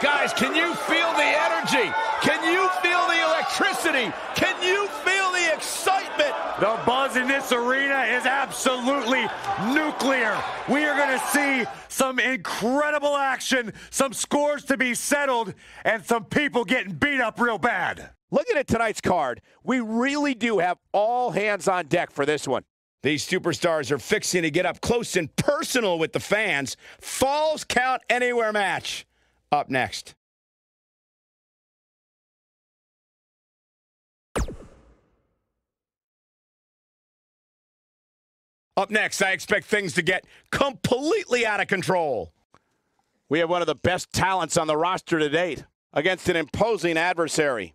Guys, can you feel the energy? Can you feel the electricity? Can you feel the excitement? The buzz in this arena is absolutely nuclear. We are going to see some incredible action, some scores to be settled, and some people getting beat up real bad. Looking at tonight's card, we really do have all hands on deck for this one. These superstars are fixing to get up close and personal with the fans. Falls Count Anywhere match. Up next. Up next, I expect things to get completely out of control. We have one of the best talents on the roster to date against an imposing adversary.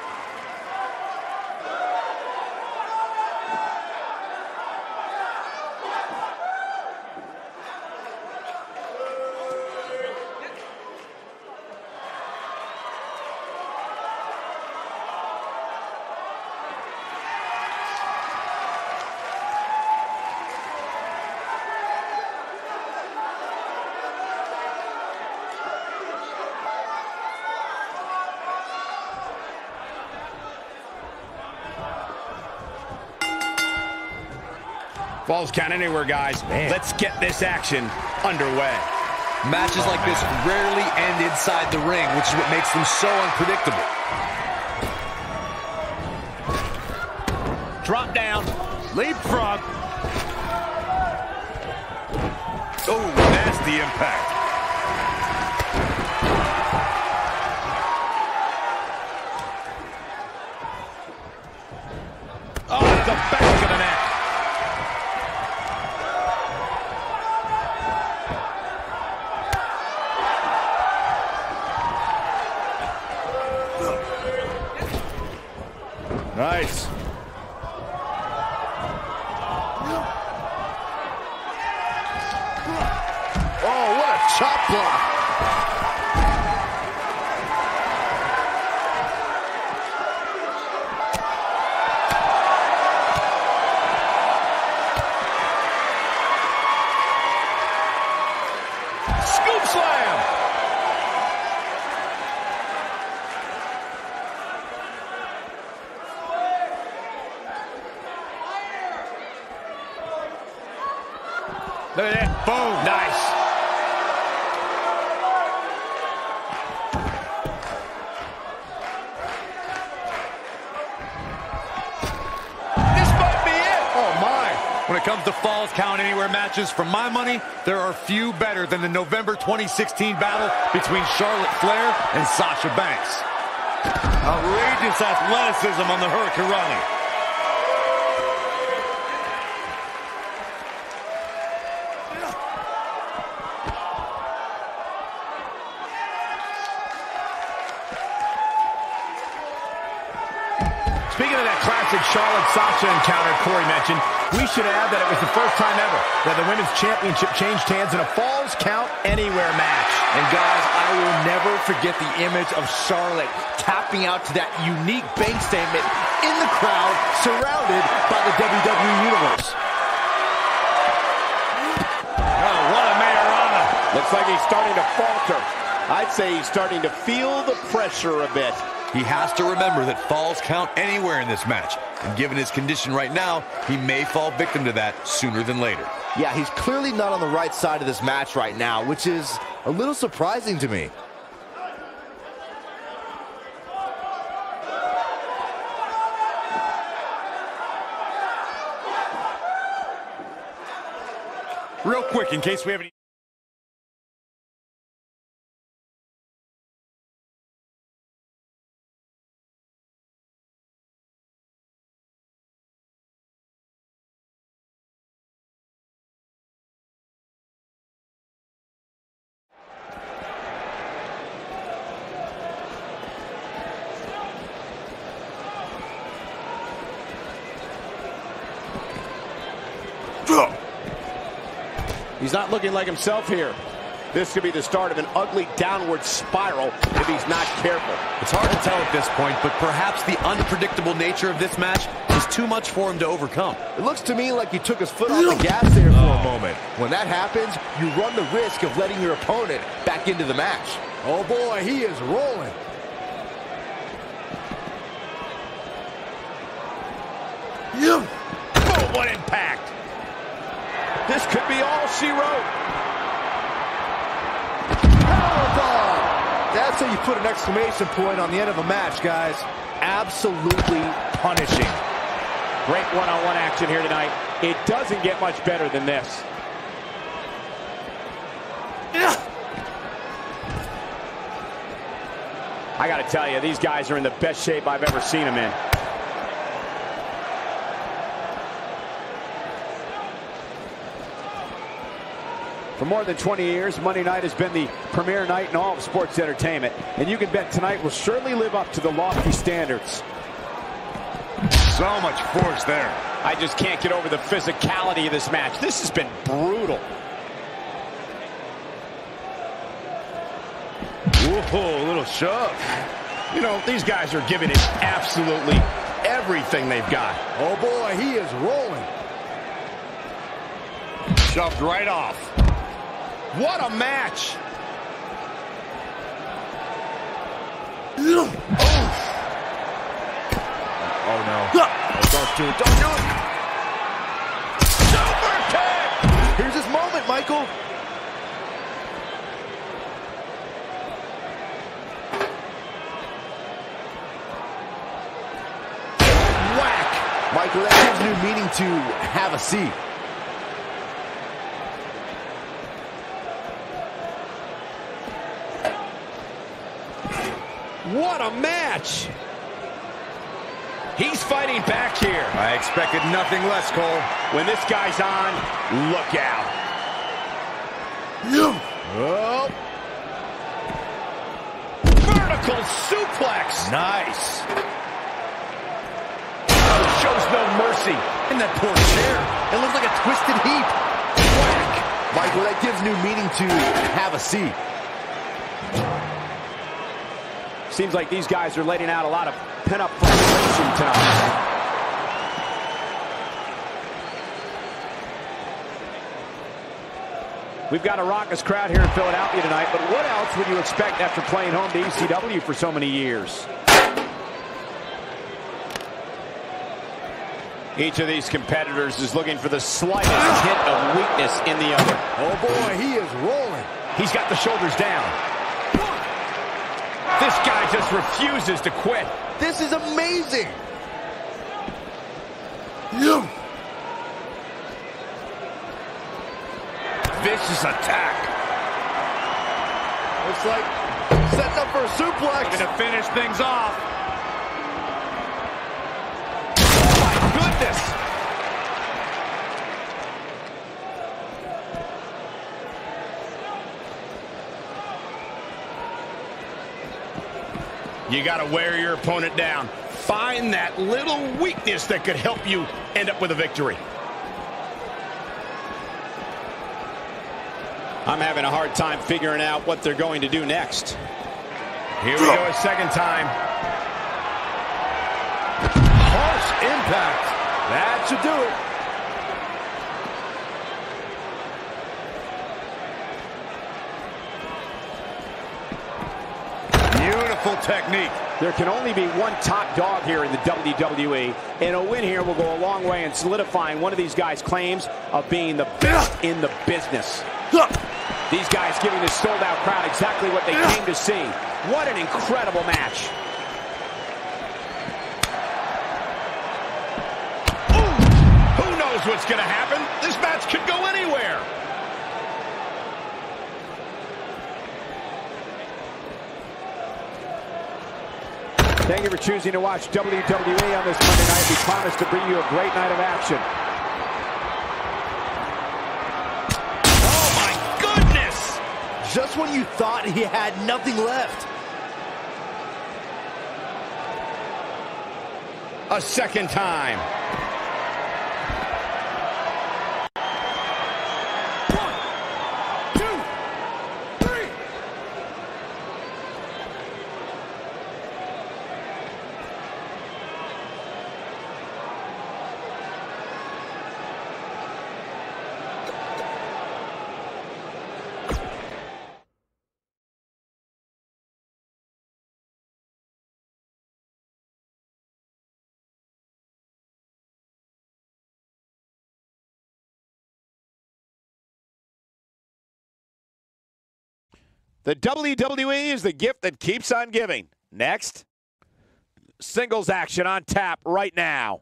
Count anywhere, guys. Let's get this action underway. Matches like this rarely end inside the ring, which is what makes them so unpredictable. Drop down. Leapfrog. Oh, nasty impact. Look at that. Boom. Nice. This might be it. Oh, my. When it comes to Falls Count Anywhere matches, for my money, there are few better than the November 2016 battle between Charlotte Flair and Sasha Banks. Outrageous athleticism on the Hurricane of that classic Charlotte Sasha encountered Corey mentioned, we should add that it was the first time ever that the women's championship changed hands in a Falls Count Anywhere match. And guys, I will never forget the image of Charlotte tapping out to that unique bank statement in the crowd, surrounded by the WWE Universe. Oh, what a Mayorana. Looks like he's starting to falter. I'd say he's starting to feel the pressure a bit. He has to remember that falls count anywhere in this match. And given his condition right now, he may fall victim to that sooner than later. Yeah, he's clearly not on the right side of this match right now, which is a little surprising to me. Real quick, in case we have any... He's not looking like himself here. This could be the start of an ugly downward spiral if he's not careful. It's hard to tell at this point, but perhaps the unpredictable nature of this match is too much for him to overcome. It looks to me like he took his foot off the gas there for a oh. moment. When that happens, you run the risk of letting your opponent back into the match. Oh boy, he is rolling. Boom, oh, what impact. This could be all she wrote. Powerbomb! That's how you put an exclamation point on the end of a match, guys. Absolutely punishing. Great one-on-one action here tonight. It doesn't get much better than this. I got to tell you, these guys are in the best shape I've ever seen them in. For more than 20 years, Monday night has been the premier night in all of sports entertainment. And you can bet tonight will surely live up to the lofty standards. So much force there. I just can't get over the physicality of this match. This has been brutal. Whoa, a little shove. You know, these guys are giving it absolutely everything they've got. Oh boy, he is rolling. Shoved right off. What a match! Oh no. don't do it, don't do it. Super kick! Here's his moment, Michael. Whack! Michael, that gives new meaning to have a seat. What a match! He's fighting back here. I expected nothing less, Cole. When this guy's on, look out. Oh, Vertical suplex. nice. Oh, shows no mercy. In that poor chair, it looks like a twisted heap. Whack. Michael, that gives new meaning to have a seat. Seems like these guys are letting out a lot of pent-up frustration tonight. We've got a raucous crowd here in Philadelphia tonight, but what else would you expect after playing home to ECW for so many years? Each of these competitors is looking for the slightest hint of weakness in the other. Oh boy, he is rolling. He's got the shoulders down. This guy just refuses to quit. This is amazing. You Vicious attack. Looks like setting up for a suplex. Going to finish things off. Oh, my goodness. You got to wear your opponent down. Find that little weakness that could help you end up with a victory. I'm having a hard time figuring out what they're going to do next. Here we go a second time. Harsh impact. That should do it. Technique. There can only be one top dog here in the WWE, and a win here will go a long way in solidifying one of these guys' claims of being the best in the business. These guys giving this sold-out crowd exactly what they came to see. What an incredible match. Ooh, who knows what's going to happen? This match could go anywhere. Thank you for choosing to watch WWE on this Monday night. We promise to bring you a great night of action. Oh, my goodness. Just when you thought he had nothing left. A second time. The WWE is the gift that keeps on giving. Next, singles action on tap right now.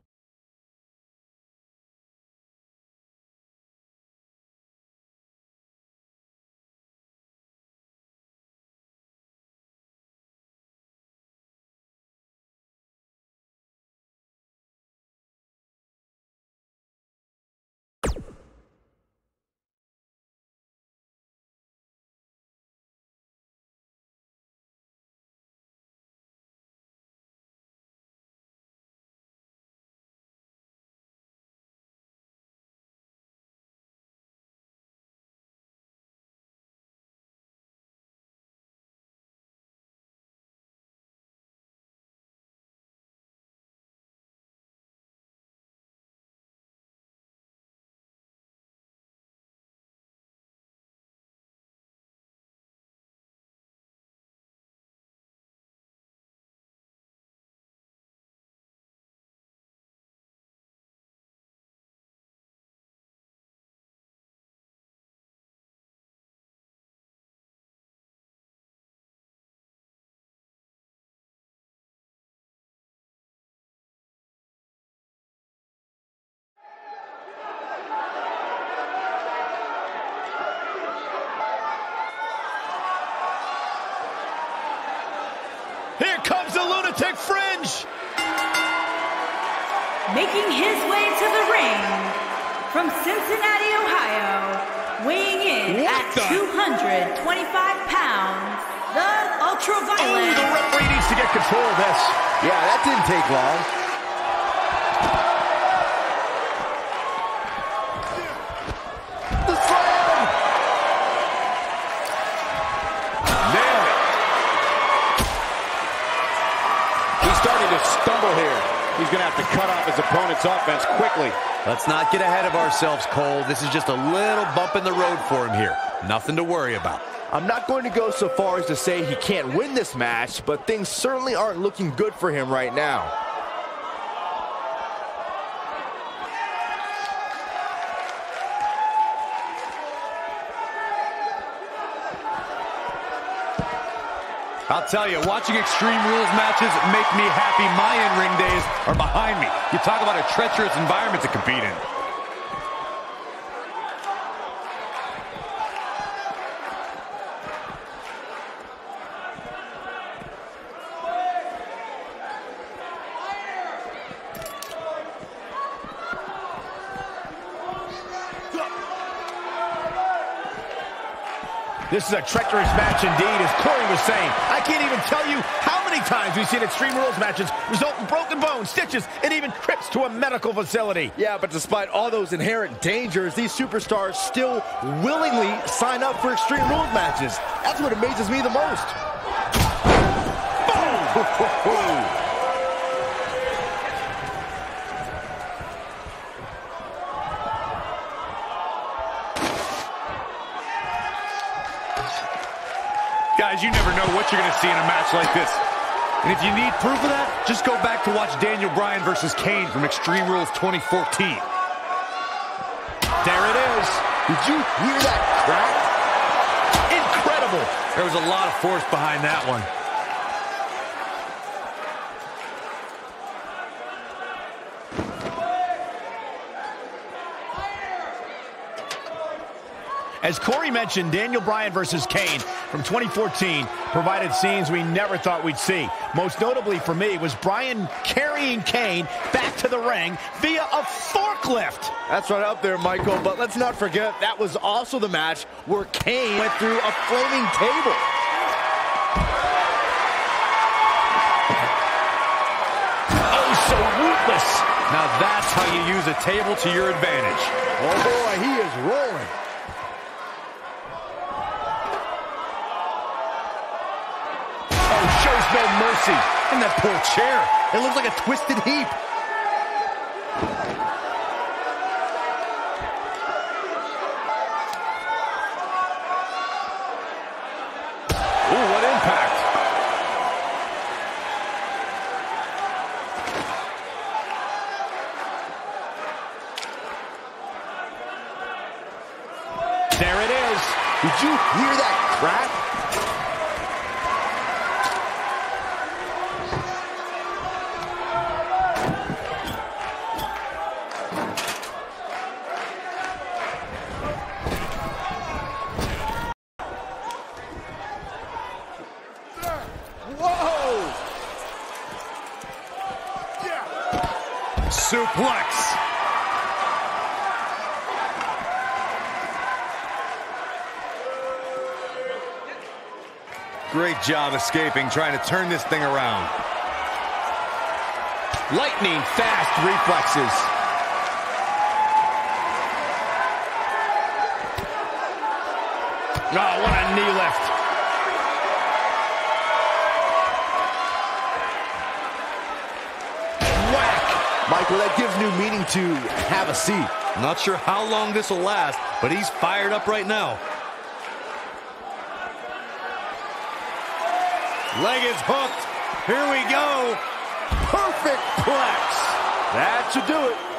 Lunatic fringe. Making his way to the ring from Cincinnati, Ohio, weighing in What at the- 225 pounds, the Oh, the referee needs to get control of this. Yeah, that didn't take long. cut off his opponent's offense quickly. Let's not get ahead of ourselves, Cole. This is just a little bump in the road for him here. Nothing to worry about. I'm not going to go so far as to say he can't win this match, but things certainly aren't looking good for him right now. Tell you, watching Extreme Rules matches make me happy my in-ring days are behind me. You talk about a treacherous environment to compete in. This is a treacherous match indeed, as Corey was saying. I can't even tell you how many times we've seen Extreme Rules matches result in broken bones, stitches, and even trips to a medical facility. Yeah, but despite all those inherent dangers, these superstars still willingly sign up for Extreme Rules matches. That's what amazes me the most. Boom! You never know what you're going to see in a match like this. And if you need proof of that, just go back to watch Daniel Bryan versus Kane from Extreme Rules 2014. There it is. Did you hear that crack? Incredible. There was a lot of force behind that one. As Corey mentioned, Daniel Bryan versus Kane from 2014 provided scenes we never thought we'd see. Most notably for me was Bryan carrying Kane back to the ring via a forklift. That's right up there, Michael. But let's not forget that was also the match where Kane went through a flaming table. Oh, so ruthless. Now that's how you use a table to your advantage. Oh boy, he is rolling. Oh, shows no mercy. And that poor chair. It looks like a twisted heap. Ooh, what impact. There it is. Did you hear that crack? Whoa! Suplex. Job escaping, trying to turn this thing around. Lightning fast reflexes. Oh, what a knee lift. Whack. Michael, that gives new meaning to have a seat. Not sure how long this will last, but he's fired up right now. Leg is hooked. Here we go. Perfect plex. That should do it.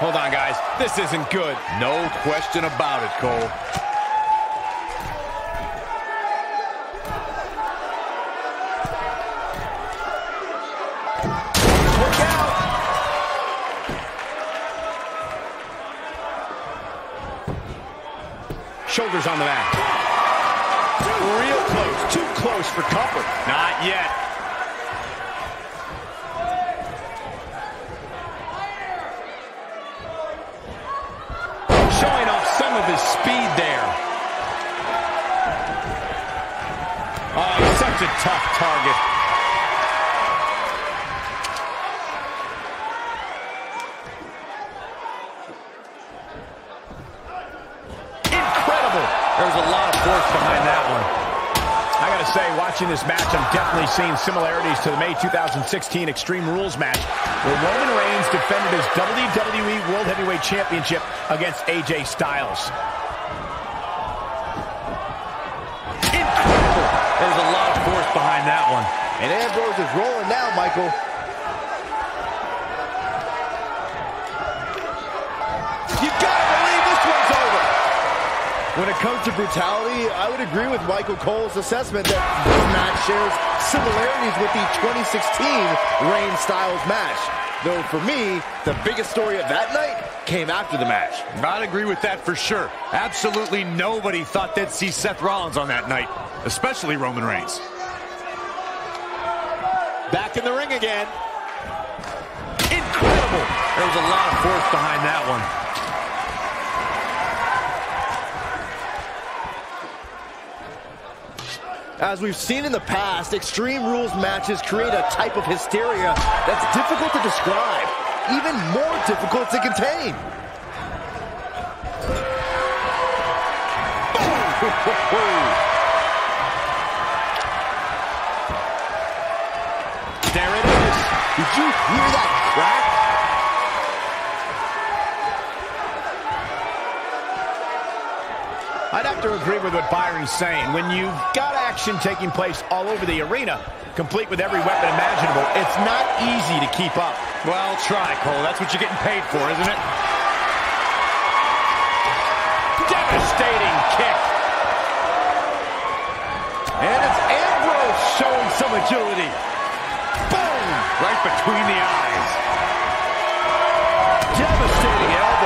Hold on, guys. This isn't good. No question about it, Cole. Shoulders on the mat. Real close. Too close for comfort. Not yet. some of his speed there. A tough target. Incredible. There's a lot of force behind that one. I gotta say, watching this match, I'm definitely seeing similarities to the May 2016 Extreme Rules match, where Roman Reigns defended his WWE World Heavyweight Championship against AJ Styles. Incredible. There's a lot of that one. And Ambrose is rolling now, Michael. You gotta believe this one's over. When it comes to brutality, I would agree with Michael Cole's assessment that this match shares similarities with the 2016 Reigns Styles match. Though for me, the biggest story of that night came after the match. I'd agree with that for sure. Absolutely nobody thought they'd see Seth Rollins on that night, especially Roman Reigns. Back in the ring again. Incredible. There's a lot of force behind that one. As we've seen in the past, Extreme Rules matches create a type of hysteria that's difficult to describe, even more difficult to contain. Hear that crack? I'd have to agree with what Byron's saying. When you've got action taking place all over the arena, complete with every weapon imaginable, it's not easy to keep up. Well, try, Cole. That's what you're getting paid for, isn't it? Devastating kick. And it's Ambrose showing some agility. Between the eyes. Devastating elbow.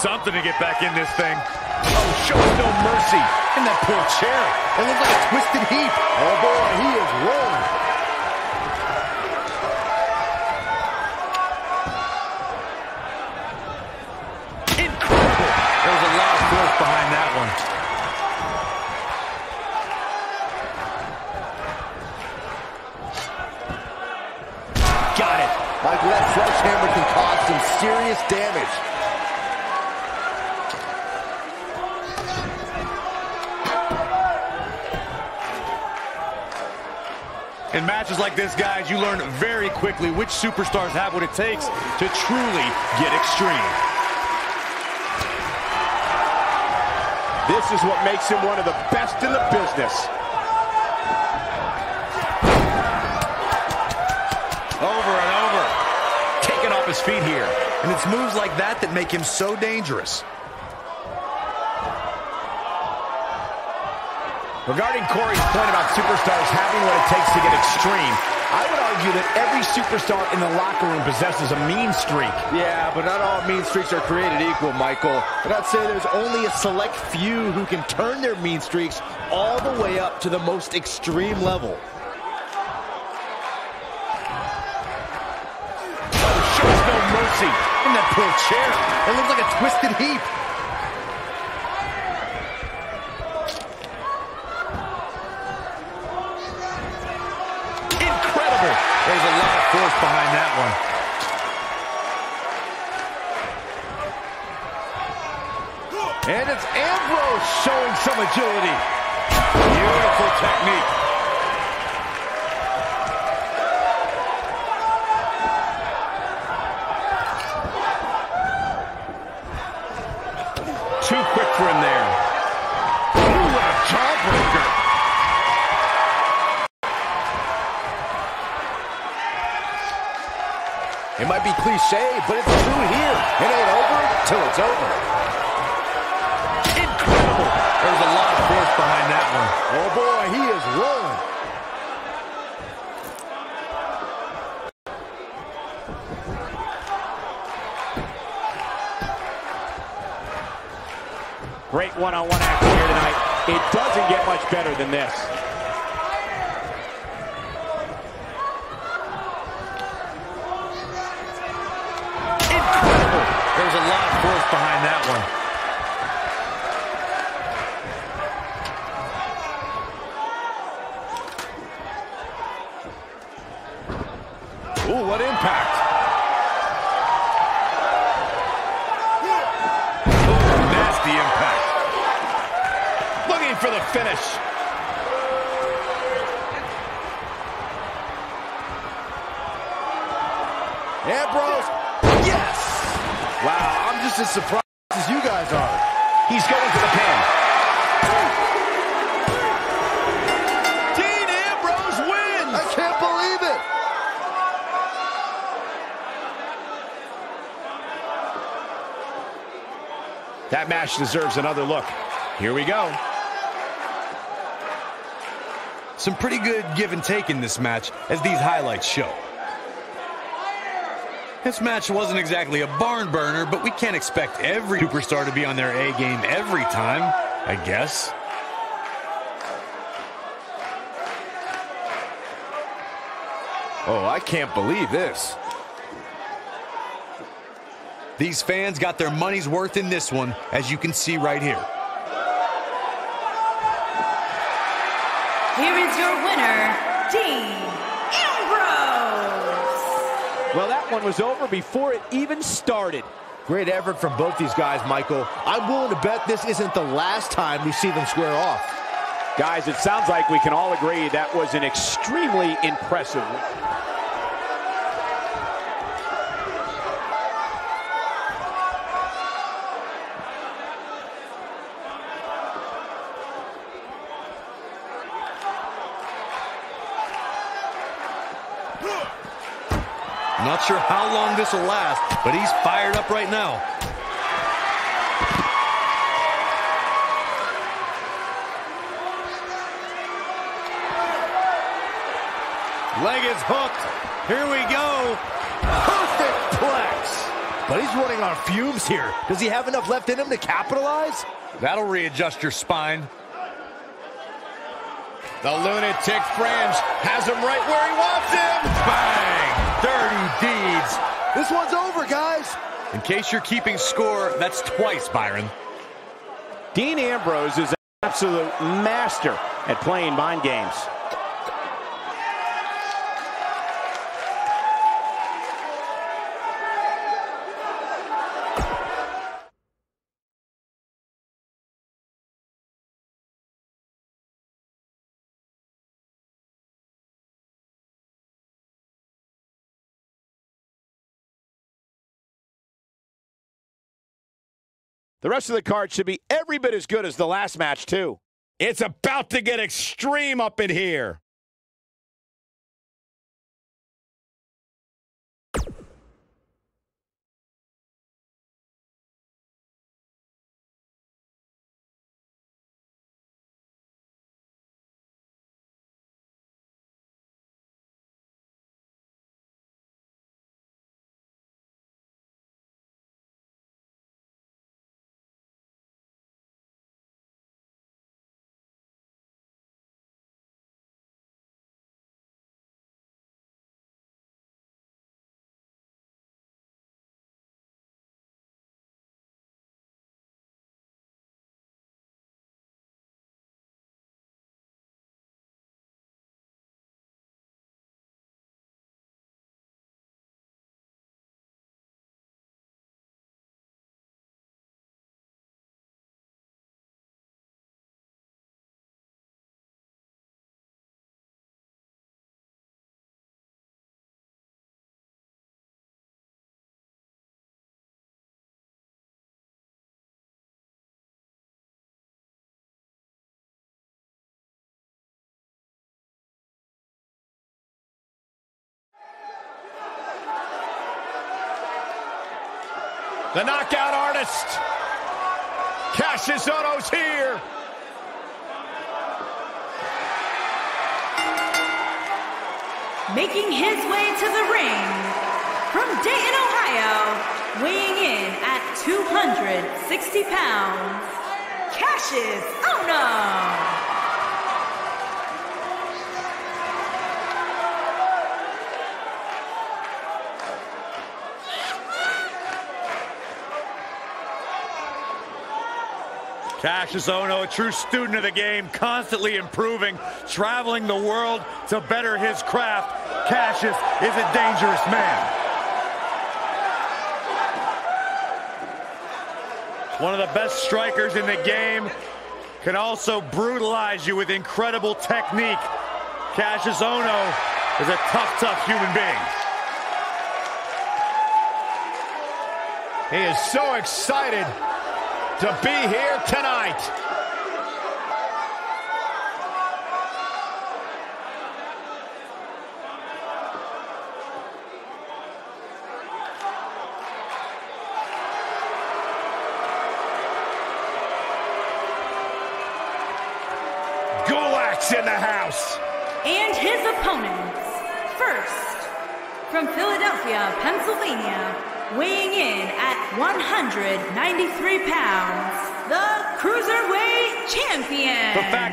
Something to get back in this thing. Oh, shows no mercy. And that poor chair. It looks like a twisted heap. Oh boy, he is rolling. Incredible. There's a lot of force behind that one. Got it. Michael, that sledgehammer can cause some serious damage. In matches like this, guys, you learn very quickly which superstars have what it takes to truly get extreme. This is what makes him one of the best in the business. Over and over. Taken off his feet here. And it's moves like that that make him so dangerous. Regarding Corey's point about superstars having what it takes to get extreme, I would argue that every superstar in the locker room possesses a mean streak. Yeah, but not all mean streaks are created equal, Michael. And I'd say there's only a select few who can turn their mean streaks all the way up to the most extreme level. Oh, shows no mercy. in that poor chair. It looks like a twisted heap. Incredible. There's a lot of force behind that one. And it's Ambrose showing some agility. Beautiful technique. Might be cliche, but it's true here. It ain't over till it's over. Incredible. There's a lot of force behind that one. Oh boy, he is rolling. Great one-on-one action here tonight. It doesn't get much better than this. Incredible. There was a lot of force behind that one. Ooh, what impact. Nasty impact. Looking for the finish. Ambrose, yes! Wow, I'm just as surprised as you guys are. He's going for the pin. Dean Ambrose wins! I can't believe it! Match deserves another look. Here we go. Some pretty good give and take in this match, as these highlights show. This match wasn't exactly a barn burner, but we can't expect every superstar to be on their A game every time, I guess. Oh, I can't believe this. These fans got their money's worth in this one, as you can see right here. Here is your winner, Dean Ambrose. Well, that one was over before it even started. Great effort from both these guys, Michael. I'm willing to bet this isn't the last time we see them square off. Guys, it sounds like we can all agree that was an extremely impressive win. Not sure how long this will last, but he's fired up right now. Leg is hooked. Here we go. Perfect plex. But he's running on fumes here. Does he have enough left in him to capitalize? That'll readjust your spine. The lunatic Fringe has him right where he wants him. Bang! Dirty deeds. This one's over, guys. In case you're keeping score, that's twice, Byron. Dean Ambrose is an absolute master at playing mind games. The rest of the card should be every bit as good as the last match, too. It's about to get extreme up in here. The knockout artist. Cassius Otto's here. Making his way to the ring from Dayton, Ohio, weighing in at 260 pounds, Kassius Ohno. Kassius Ohno, a true student of the game, constantly improving, traveling the world to better his craft. Kassius is a dangerous man. One of the best strikers in the game, can also brutalize you with incredible technique. Kassius Ohno is a tough, tough human being. He is so excited to be here tonight.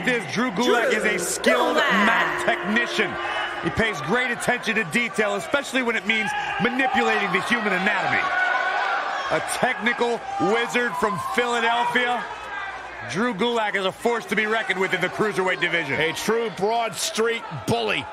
Fact is, Drew Gulak Drew is a skilled Gulak. mat technician. He pays great attention to detail, especially when it means manipulating the human anatomy. A technical wizard from Philadelphia. Drew Gulak is a force to be reckoned with in the Cruiserweight division. A true Broad Street bully.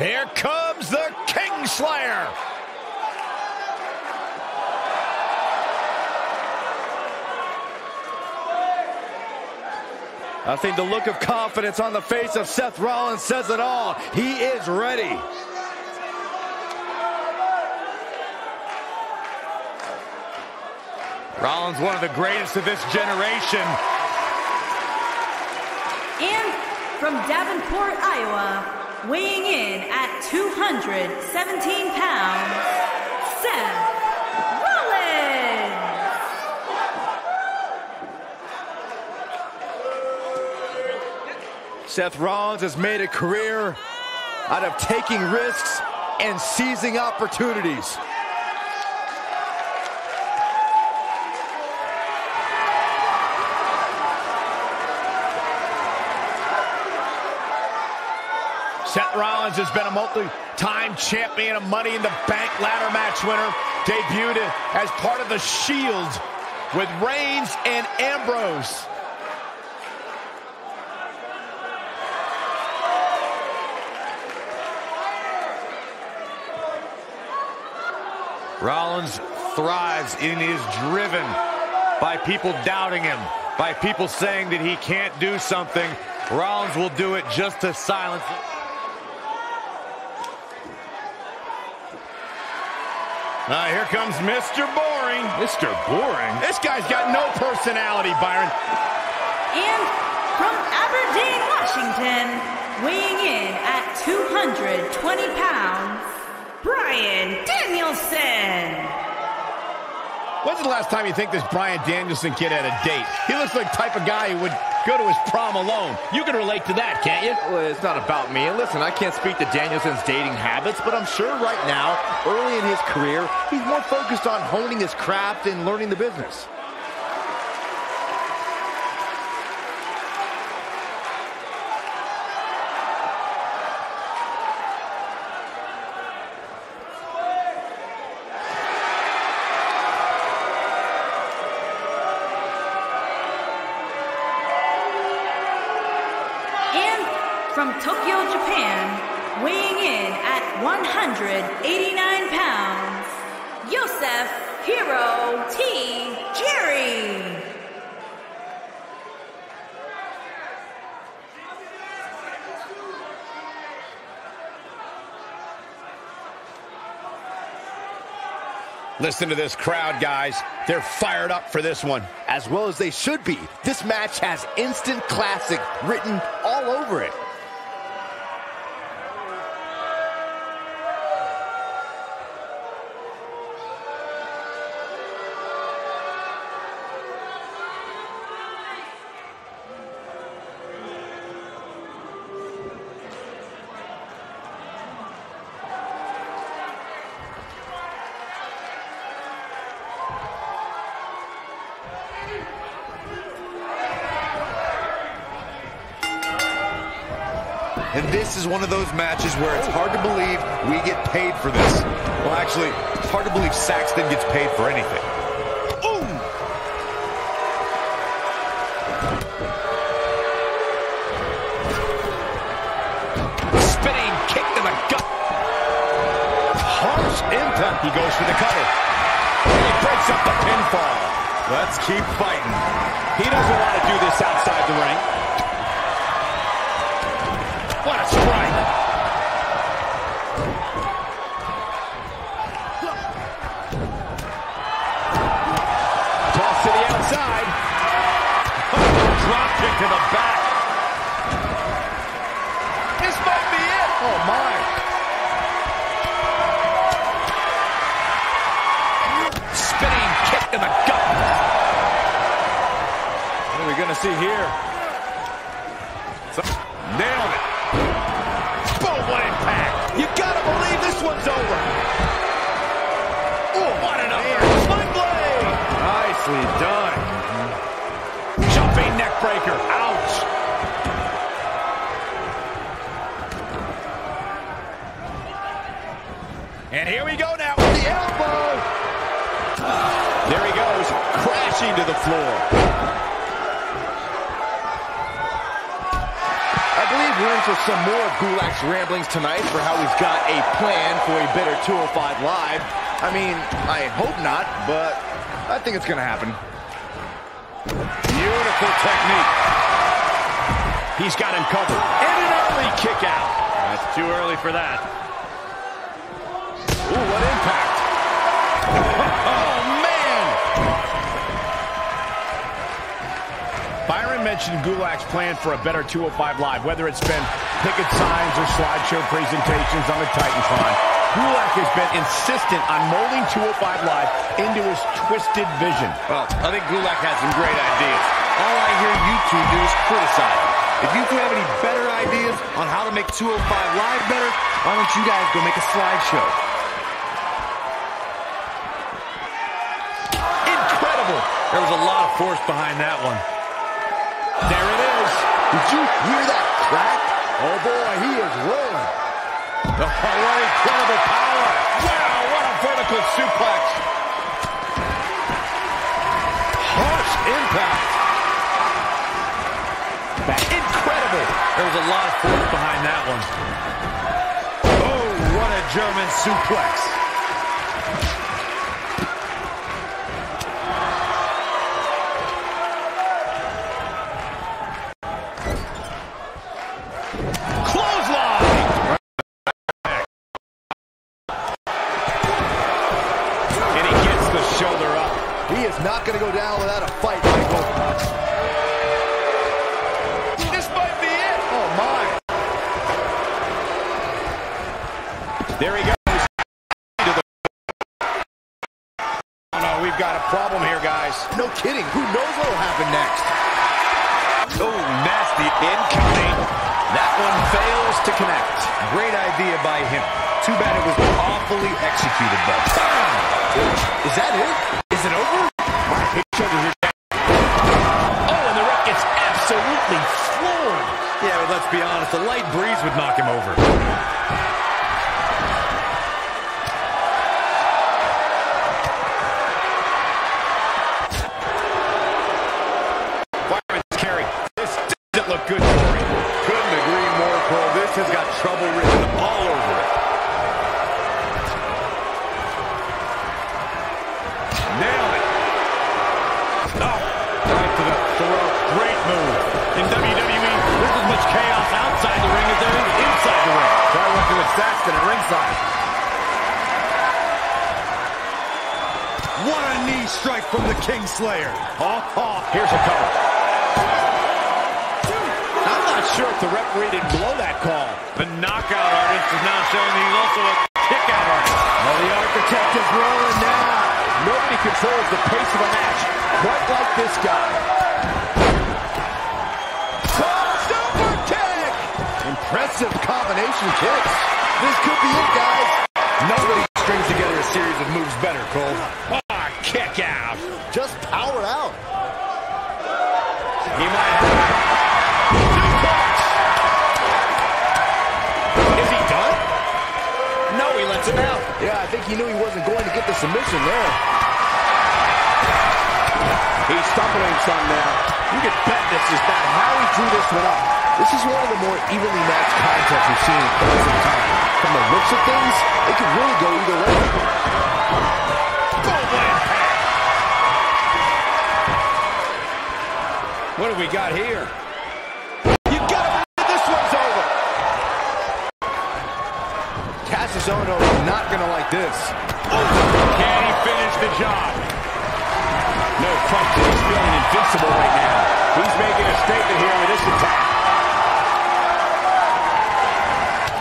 Here comes the Kingslayer. I think the look of confidence on the face of Seth Rollins says it all. He is ready. Rollins, one of the greatest of this generation. And from Davenport, Iowa, weighing in at 217 pounds, Seth Rollins. Seth Rollins has made a career out of taking risks and seizing opportunities. Seth Rollins has been a multi-time champion, a Money in the Bank ladder match winner, debuted as part of the Shield with Reigns and Ambrose. Rollins thrives and is driven by people doubting him, by people saying that he can't do something. Rollins will do it just to silence it. Uh, here comes Mr. Boring. Mr. Boring? This guy's got no personality, Byron. And from Aberdeen, Washington, weighing in at 220 pounds, Bryan Danielson. When's the last time you think this Bryan Danielson kid had a date? He looks like the type of guy who would go to his prom alone. You can relate to that, can't you? Well, it's not about me. And listen, I can't speak to Danielson's dating habits, but I'm sure right now, early in his career, he's more focused on honing his craft and learning the business. From Tokyo, Japan, weighing in at 189 pounds, Yosef Hero T. Jerry. Listen to this crowd, guys. They're fired up for this one. As well as they should be. This match has instant classic written all over it. One of those matches where it's hard to believe we get paid for this. Well, actually, it's hard to believe Saxton gets paid for anything. He goes for the cover. He breaks up the pinfall. Let's keep fighting. He doesn't want to do this outside the ring. What a strike. Toss to the outside. Drop kick to the back. This might be it. Oh, my. Spinning kick to the gut. What are we going to see here? Nicely done. Jumping neck breaker. Ouch. And here we go now with the elbow. There he goes, crashing to the floor. I believe we're in for some more of Gulak's ramblings tonight for how he's got a plan for a better 205 Live. I mean, I hope not, but I think it's going to happen. Beautiful technique. He's got him covered. And an early kick out. That's too early for that. Ooh, what impact. oh, man. Byron mentioned Gulak's plan for a better 205 Live, whether it's been picket signs or slideshow presentations on the Titantron. Gulak has been insistent on molding 205 Live into his twisted vision. Well, I think Gulak has some great ideas. All I hear you two do is criticize. If you two have any better ideas on how to make 205 Live better, why don't you guys go make a slideshow? Incredible. There was a lot of force behind that one. There it is. Did you hear that crack? Oh, boy, he is rolling. Oh, what incredible power. Wow, what a vertical suplex. Harsh impact. Back. Incredible. There was a lot of force behind that one. Oh, what a German suplex. The pace of a match quite like this guy. Super kick! Impressive combination kicks. This could be it, guys. Nobody strings together a series of moves better, Cole. Ah, kick out. Just power out. He might have Is he done? No, he lets him out. Yeah, I think he knew he wasn't going to get the submission there. He's stumbling some now. You can bet this is not how he drew this one up. This is one of the more evenly matched contests we've seen in quite some time. From the looks of things, it could really go either way. What do we got here? You gotta believe this one's over. Kassius Ohno is not going to like this. Can he finish the job? No question, he's feeling invincible right now. He's making a statement here with this attack.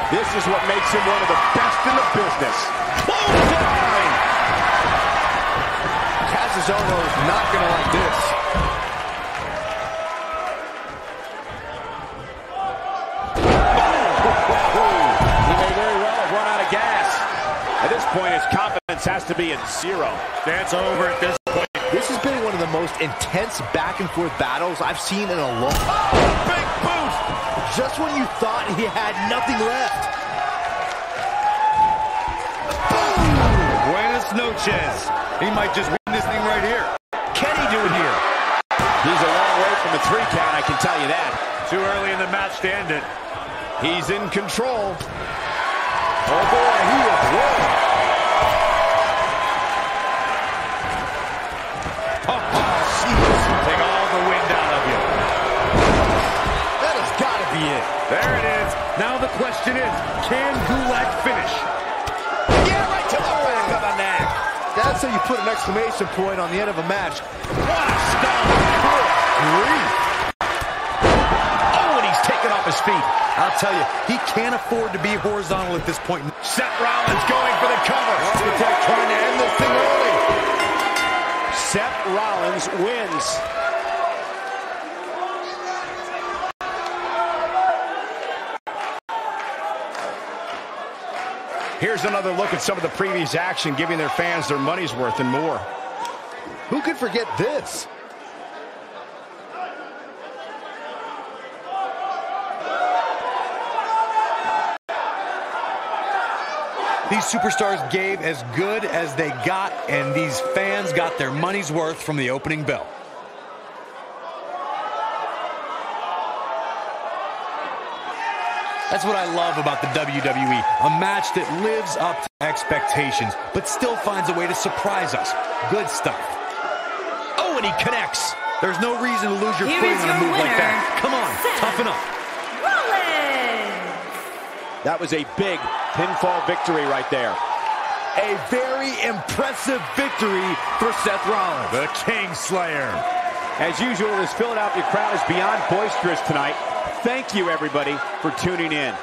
This is what makes him one of the best in the business. Bullseye! Kassius Ohno is not going to like this. He may very well have run out of gas. At this point, his confidence has to be at zero. That's over at. This has been one of the most intense back and forth battles I've seen in a long oh, Big boost! Just when you thought he had nothing left. Buenas noches. He might just win this thing right here. Can he do it here? He's a long way from a three count, I can tell you that. Too early in the match to end it. He's in control. Oh boy, Take all the wind out of you. That has got to be it. There it is. Now the question is, can Gulak finish? Yeah, right to the back of the neck. That's how you put an exclamation point on the end of a match. What a stop. Good grief. Oh, and he's taken off his feet. I'll tell you, he can't afford to be horizontal at this point. Seth Rollins going for the cover. Architect trying to end this thing early. Seth Rollins wins. Here's another look at some of the previous action, giving their fans their money's worth and more. Who could forget this? These superstars gave as good as they got, and these fans got their money's worth from the opening bell. That's what I love about the WWE. A match that lives up to expectations, but still finds a way to surprise us. Good stuff. Oh, and he connects. There's no reason to lose your Here footing on a move like that. Come on, Seth toughen up. Rollins! That was a big pinfall victory right there. A very impressive victory for Seth Rollins. The King Slayer. As usual, this Philadelphia crowd is beyond boisterous tonight. Thank you, everybody, for tuning in.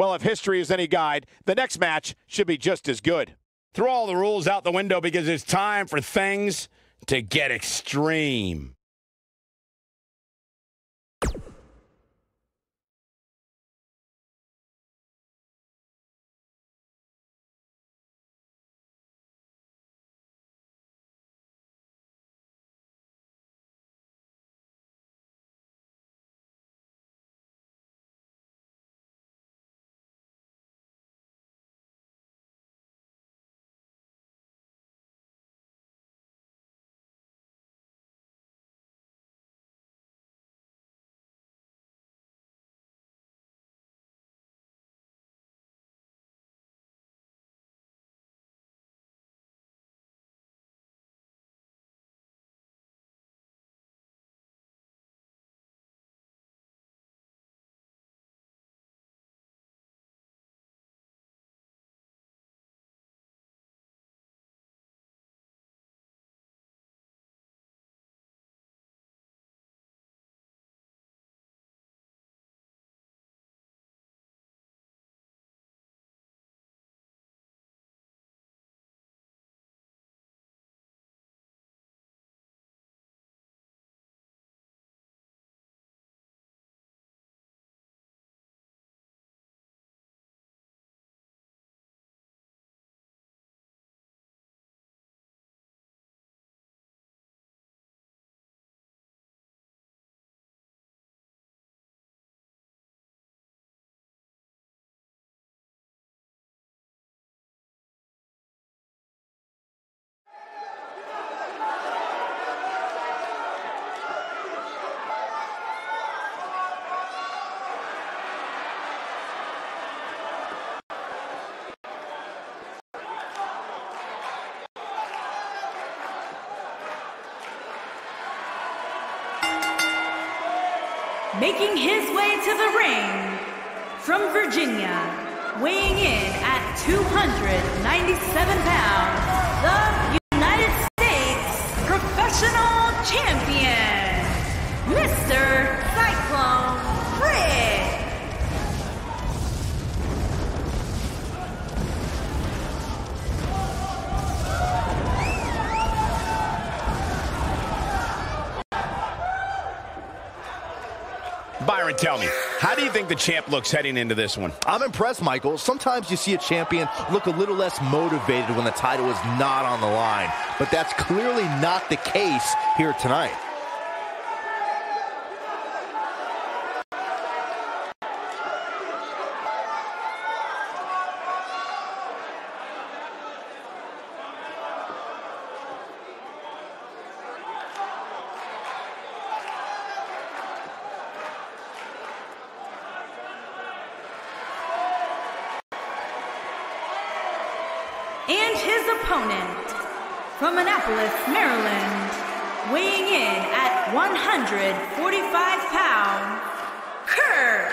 Well, if history is any guide, the next match should be just as good. Throw all the rules out the window because it's time for things to get extreme. Making his way to the ring from Virginia, weighing in at 297 pounds, the United States Professional Champion, Mr. how do you think the champ looks heading into this one? I'm impressed, Michael. Sometimes you see a champion look a little less motivated when the title is not on the line, but that's clearly not the case here tonight. and his opponent from Annapolis, Maryland, weighing in at 145 pounds, Kurt.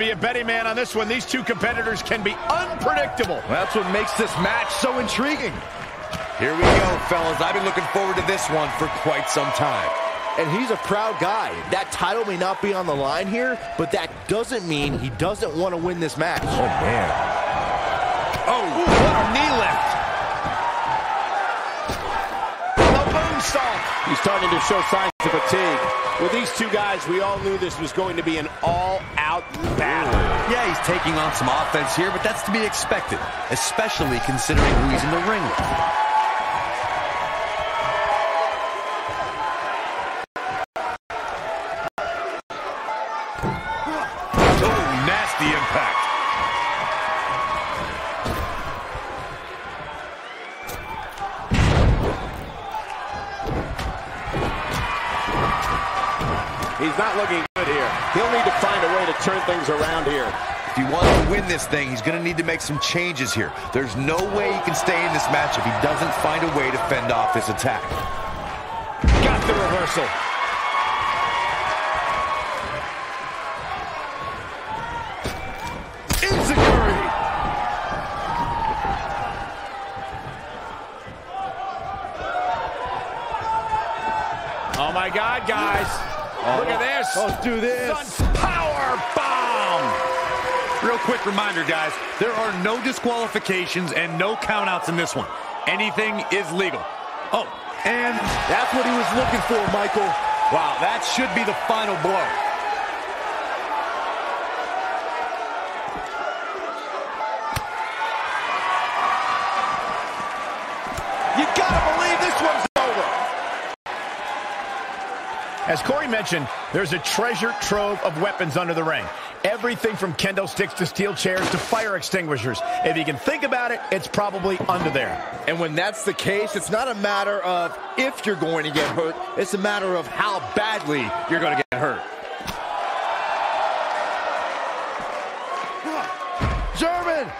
Be a betting man on this one. These two competitors can be unpredictable. That's what makes this match so intriguing. Here we go, fellas. I've been looking forward to this one for quite some time. And he's a proud guy. That title may not be on the line here, but that doesn't mean he doesn't want to win this match. Oh, man. Oh, what a knee lift. The moonsault. He's starting to show signs of fatigue. With these two guys, we all knew this was going to be an all-out battle. Yeah, he's taking on some offense here, but that's to be expected, especially considering who he's in the ring with. Things around here. If he wants to win this thing, he's going to need to make some changes here. There's no way he can stay in this match if he doesn't find a way to fend off this attack. Got the reversal. Enzuigiri! Oh, my God, guys. Look at this. Let's do this. Sun power bomb. Real quick reminder, guys, there are no disqualifications and no countouts in this one. Anything is legal. Oh, and That's what he was looking for, Michael. wow, that should be the final blow. You gotta believe this one's over. As Corey mentioned, there's a treasure trove of weapons under the ring. Everything from kendo sticks to steel chairs to fire extinguishers. If you can think about it, it's probably under there. And when that's the case, it's not a matter of if you're going to get hurt, it's a matter of how badly you're going to get hurt. German!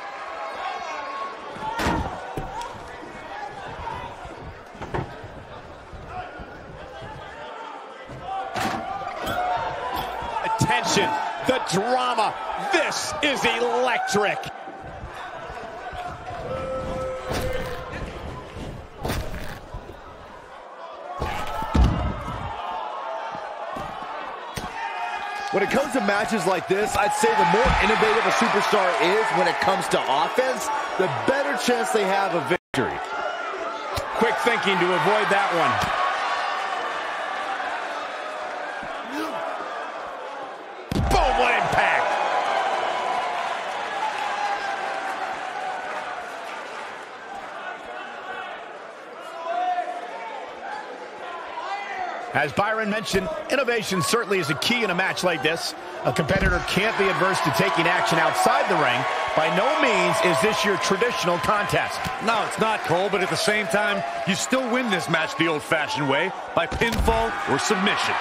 Attention, the drama. This is electric. When it comes to matches like this, I'd say the more innovative a superstar is when it comes to offense, the better chance they have of victory. Quick thinking to avoid that one. As Byron mentioned, innovation certainly is a key in a match like this. A competitor can't be adverse to taking action outside the ring. By no means is this your traditional contest. No, it's not, Cole, but at the same time, you still win this match the old-fashioned way, by pinfall or submission.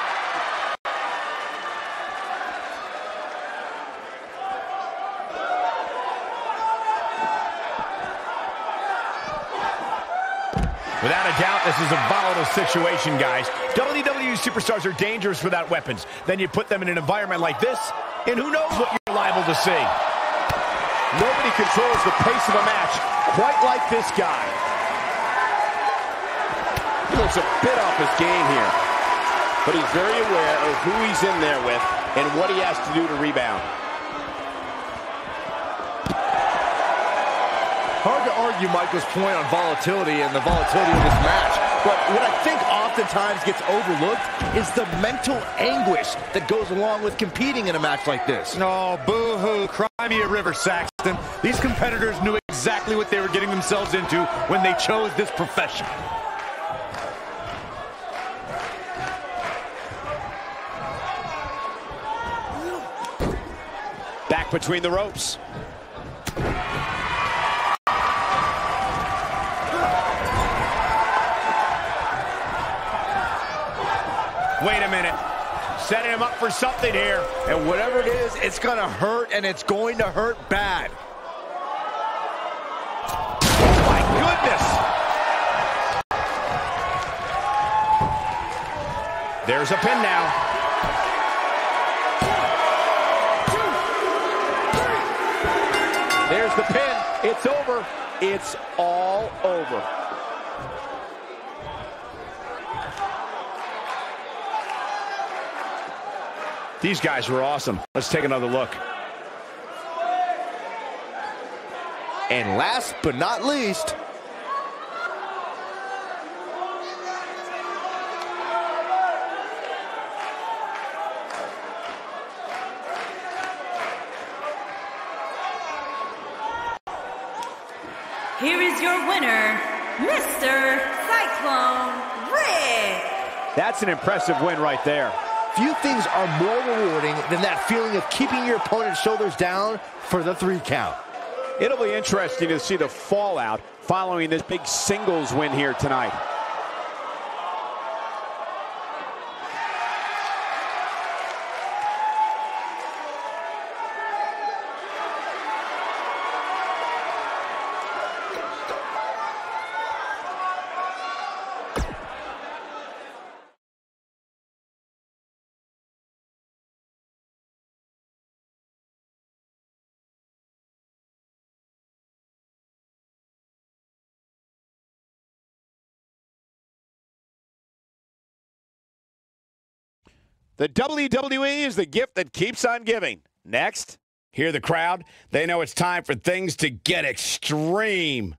Without a doubt, this is a volatile situation, guys. WWE superstars are dangerous without weapons. Then you put them in an environment like this, and who knows what you're liable to see. Nobody controls the pace of a match quite like this guy. He looks a bit off his game here. But he's very aware of who he's in there with and what he has to do to rebound. Hard to argue Michael's point on volatility and the volatility of this match. But what I think oftentimes gets overlooked is the mental anguish that goes along with competing in a match like this. No, oh, boo-hoo. Cry me a river, Saxton. These competitors knew exactly what they were getting themselves into when they chose this profession. Back between the ropes. Wait a minute. Setting him up for something here. And whatever it is, it's going to hurt, and it's going to hurt bad. Oh, my goodness. There's a pin now. There's the pin. It's over. It's all over. These guys were awesome. Let's take another look. And last but not least, Here is your winner, Mr. Cyclone Rick. That's an impressive win right there. Few things are more rewarding than that feeling of keeping your opponent's shoulders down for the three count. It'll be interesting to see the fallout following this big singles win here tonight. The WWE is the gift that keeps on giving. Next. Hear the crowd? They know it's time for things to get extreme.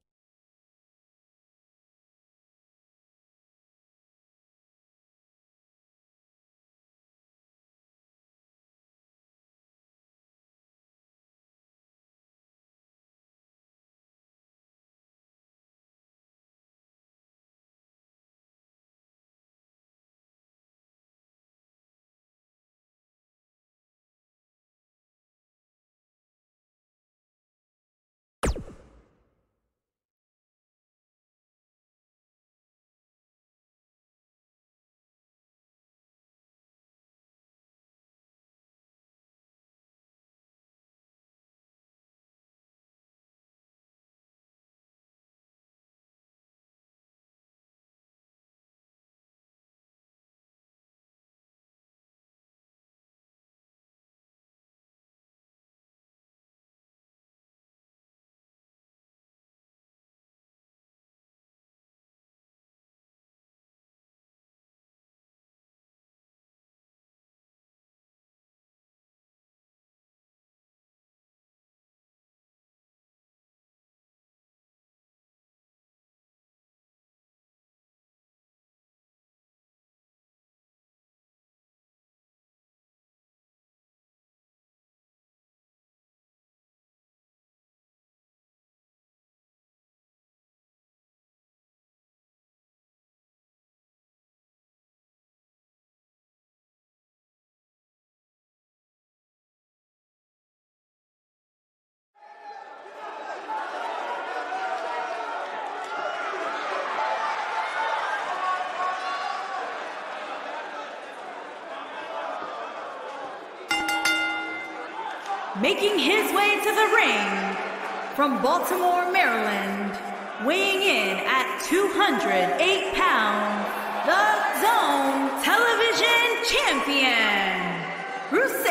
Making his way to the ring from Baltimore, Maryland, weighing in at 208 pounds, the Zone Television Champion, Bruce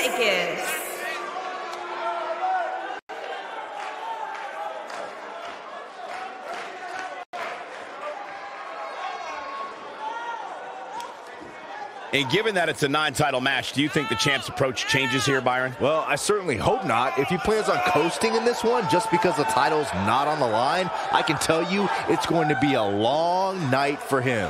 And given that it's a non-title match, do you think the champ's approach changes here, Byron? Well, I certainly hope not. If he plans on coasting in this one just because the title's not on the line, I can tell you it's going to be a long night for him.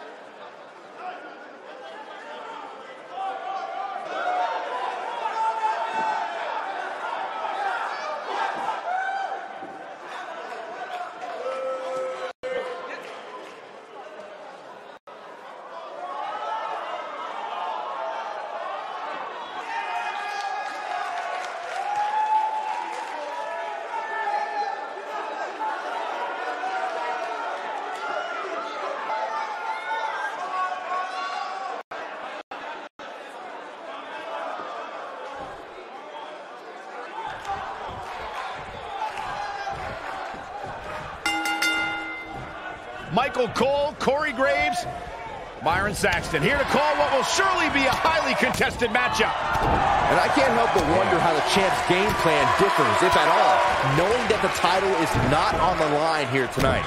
Michael Cole, Corey Graves, Byron Saxton here to call what will surely be a highly contested matchup. And I can't help but wonder how the champ's game plan differs, if at all, knowing that the title is not on the line here tonight.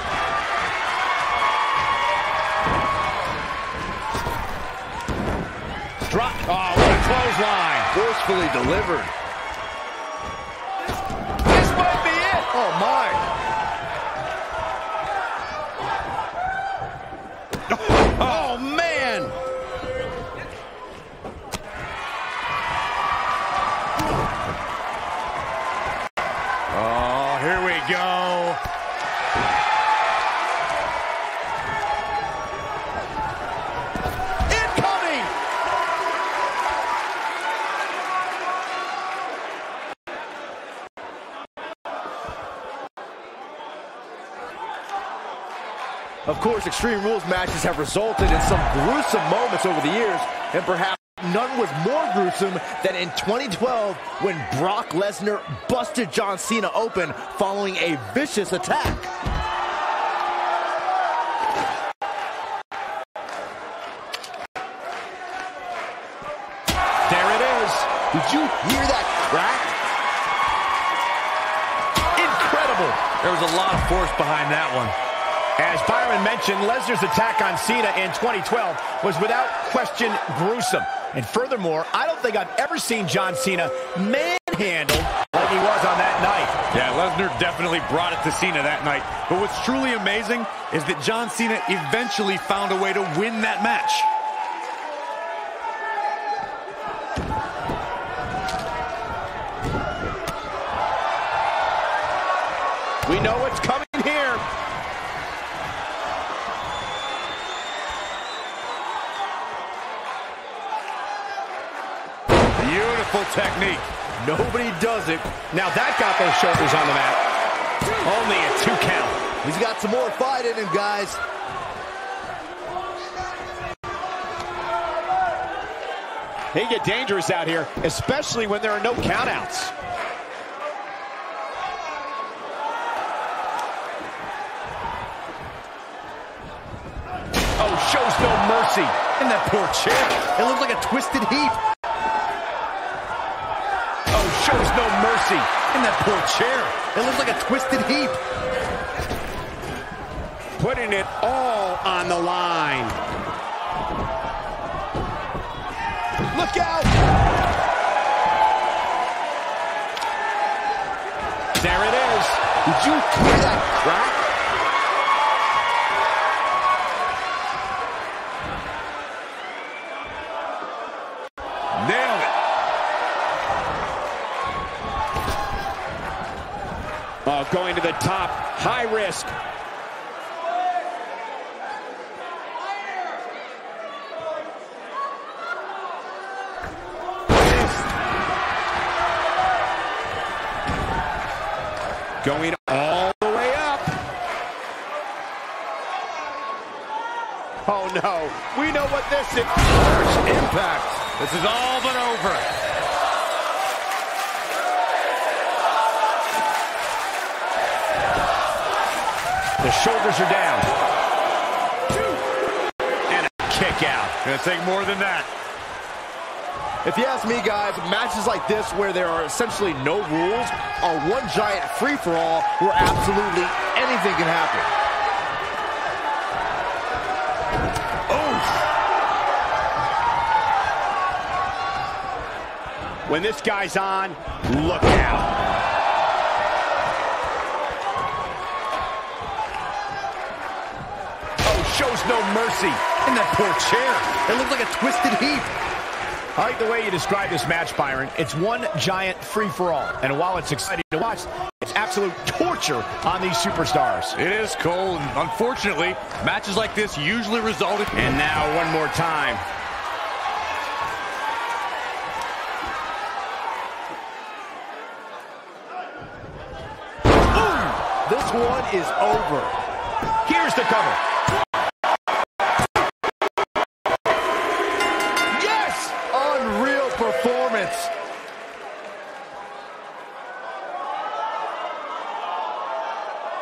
Drop. Oh, what a clothesline. Forcefully delivered. Extreme Rules matches have resulted in some gruesome moments over the years, and perhaps none was more gruesome than in 2012 when Brock Lesnar busted John Cena open following a vicious attack. There it is. Did you hear that crack? Incredible. There was a lot of force behind that one. As Byron mentioned, Lesnar's attack on Cena in 2012 was without question gruesome. And furthermore, I don't think I've ever seen John Cena manhandled like he was on that night. Yeah, Lesnar definitely brought it to Cena that night. But what's truly amazing is that John Cena eventually found a way to win that match. We know what's coming here. Beautiful technique. Nobody does it. Now that got those shoulders on the mat. Only a two count. He's got some more fight in him, guys. They get dangerous out here, especially when there are no countouts. Oh, shows no mercy. And that poor chair. It looks like a twisted heap. Shows no mercy. In that poor chair. It looks like a twisted heap. putting it all on the line. Look out! There it is. Did you hear that crack? Nailed it. The top. High risk. Going all the way up. Oh no, we know what this is. Impact. This is all but over. The shoulders are down. And a kick out. Gonna take more than that. If you ask me, guys, matches like this where there are essentially no rules are one giant free-for-all where absolutely anything can happen. When this guy's on, look out. Mercy. In that poor chair. It looks like a twisted heap. I like the way you describe this match, Byron. It's one giant free-for-all. And while it's exciting to watch, it's absolute torture on these superstars. It is cold. and Unfortunately, matches like this usually result in... And now one more time. This one is over. Here's the cover.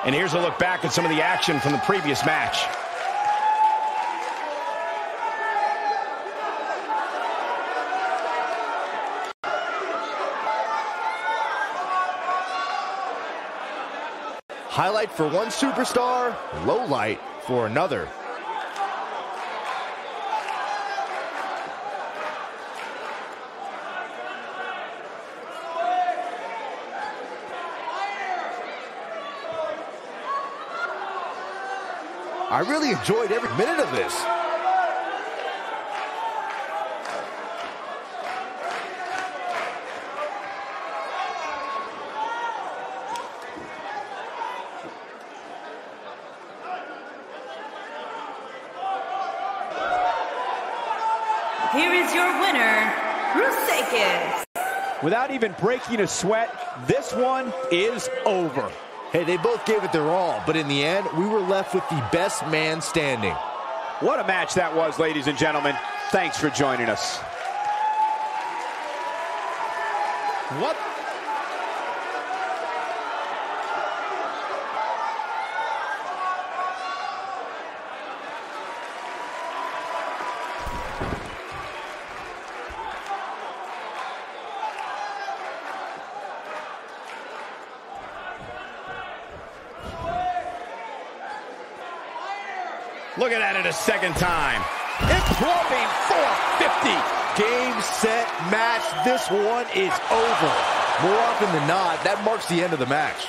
And here's a look back at some of the action from the previous match. Highlight for one superstar, low light for another. I really enjoyed every minute of this. Here is your winner, Rusekis. Without even breaking a sweat, this one is over. Hey, they both gave it their all, but in the end, we were left with the best man standing. What a match that was, ladies and gentlemen. Thanks for joining us. What? Looking at it a second time. it's Imploding 450. Game, set, match. This one is over. More often than not, that marks the end of the match.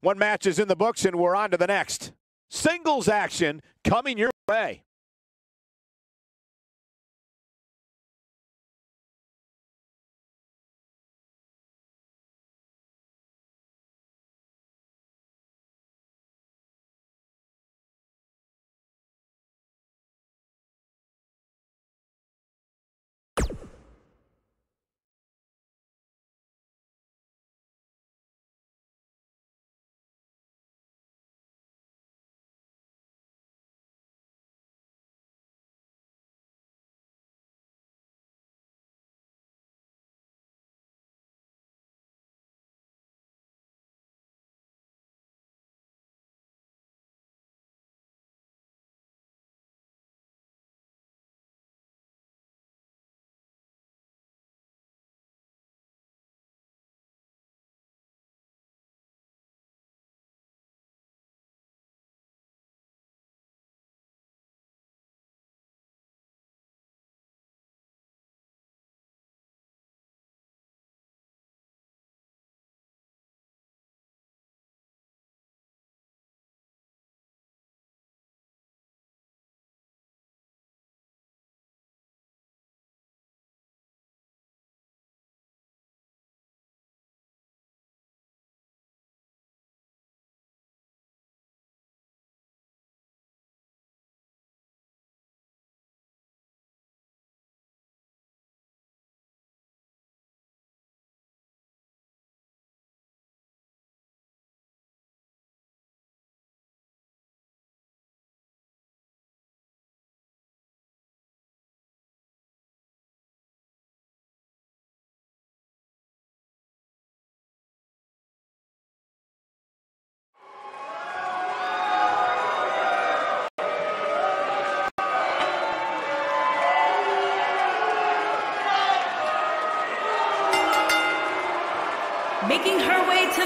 One match is in the books, and we're on to the next. Singles action coming your way.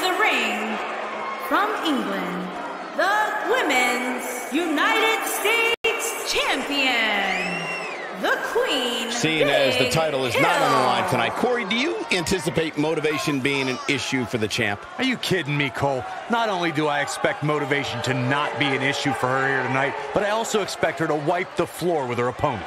The ring from England, the Women's United States Champion, the Queen. Seeing as the title is not on the line tonight, Corey, do you anticipate motivation being an issue for the champ? Are you kidding me, Cole? Not only do I expect motivation to not be an issue for her here tonight, but I also expect her to wipe the floor with her opponent.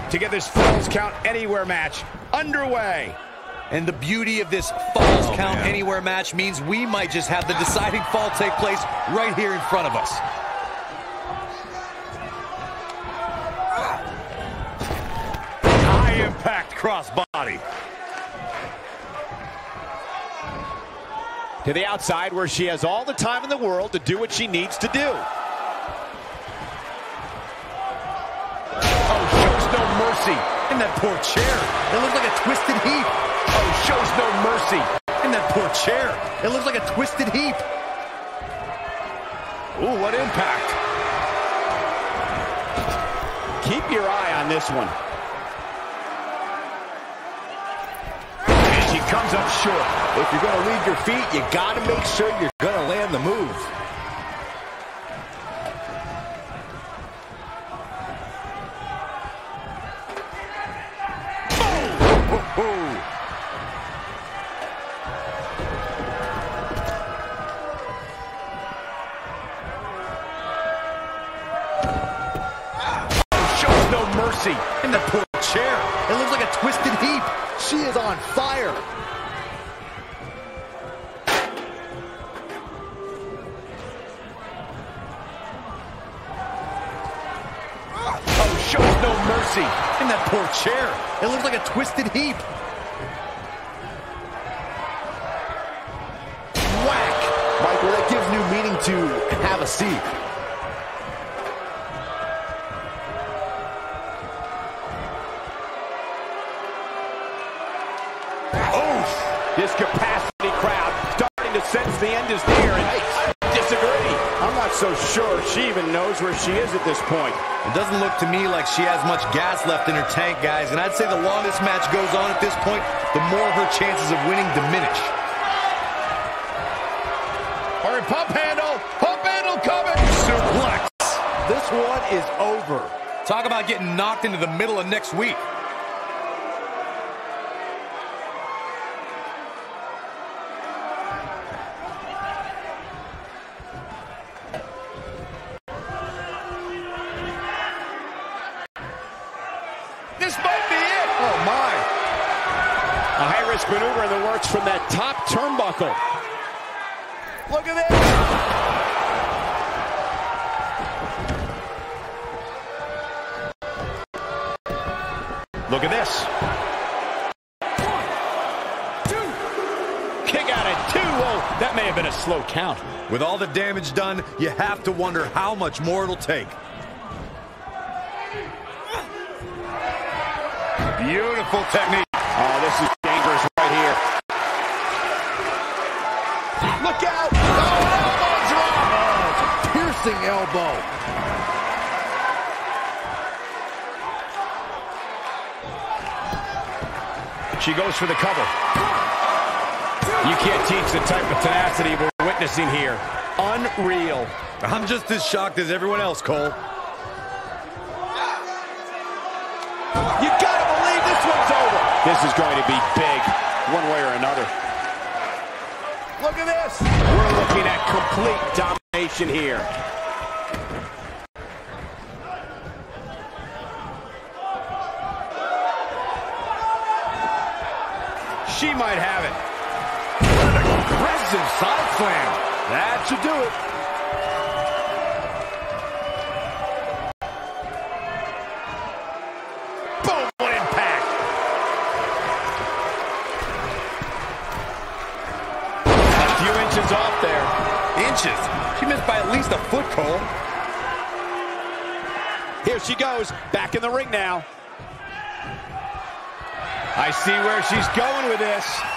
to get this Falls Count Anywhere match underway. And the beauty of this Falls Oh, Count man. Anywhere match means we might just have the deciding fall take place right here in front of us. High impact crossbody. To the outside where she has all the time in the world to do what she needs to do. Oh, shows no mercy. In that poor chair. It looks like a twisted heap. Oh, shows no mercy. In that poor chair. It looks like a twisted heap. Ooh, what impact. Keep your eye on this one. And she comes up short. If you're going to leave your feet, you got to make sure you're going to land the move. To have a seat. This capacity crowd starting to sense the end is near. And I disagree. I'm not so sure she even knows where she is at this point. It doesn't look to me like she has much gas left in her tank, guys. And I'd say the longer this match goes on at this point, the more her chances of winning diminish. Talk about getting knocked into the middle of next week. This might be it. Oh, my. A high-risk maneuver in the works from that top turnbuckle. With all the damage done, you have to wonder how much more it'll take. Beautiful technique. Oh, this is dangerous right here. Look out! Oh, elbow drop! piercing elbow. She goes for the cover. You can't teach the type of tenacity we're witnessing here. Unreal. I'm just as shocked as everyone else, Cole. You gotta believe this one's over. This is going to be big, one way or another. Look at this! We're looking at complete domination here. She might have it. Aggressive side slam. That should do it. Boom, what impact. A few inches off there. Inches. She missed by at least a foot, Cole. Here she goes, back in the ring now. I see where she's going with this.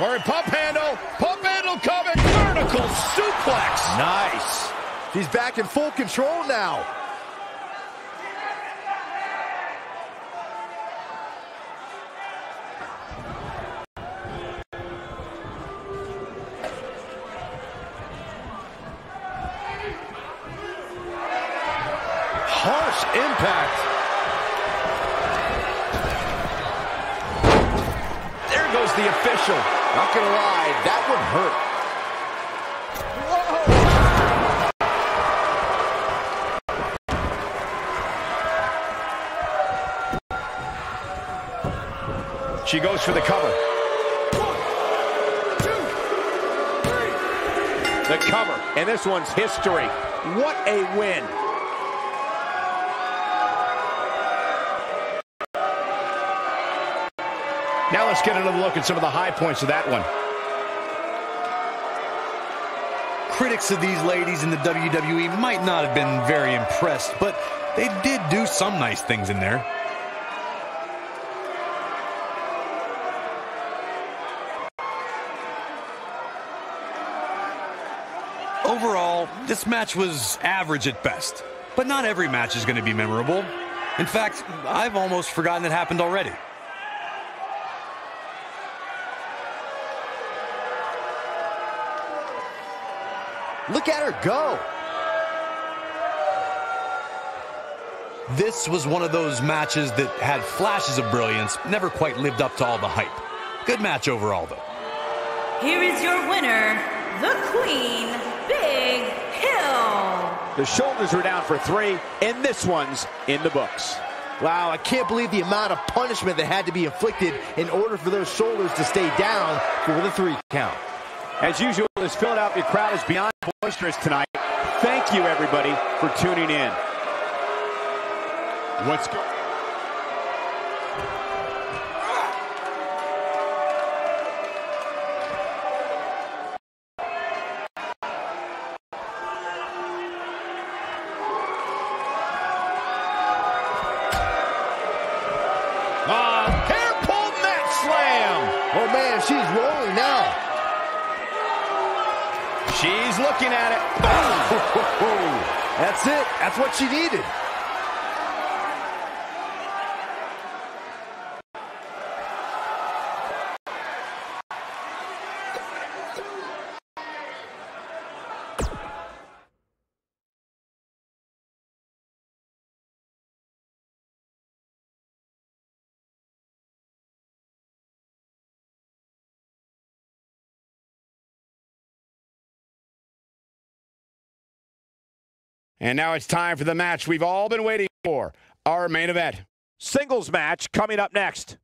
Or a pump handle. Pump handle coming. Vertical suplex. Nice. He's back in full control now. Harsh impact. There goes the official. Not gonna lie, that would hurt. She goes for the cover. One, two, three. The cover, and this one's history. What a win. Now let's get another look at some of the high points of that one. Critics of these ladies in the WWE might not have been very impressed, but they did do some nice things in there. Overall, this match was average at best, but not every match is going to be memorable. In fact, I've almost forgotten it happened already. Look at her go. This was one of those matches that had flashes of brilliance, never quite lived up to all the hype. Good match overall, though. Here is your winner, the Queen, Big. The shoulders were down for three, and this one's in the books. Wow, I can't believe the amount of punishment that had to be inflicted in order for those shoulders to stay down for the three count. As usual, this Philadelphia crowd is beyond boisterous tonight. Thank you, everybody, for tuning in. What's going That's it. That's what she needed. And now it's time for the match we've all been waiting for. Our main event. Singles match coming up next.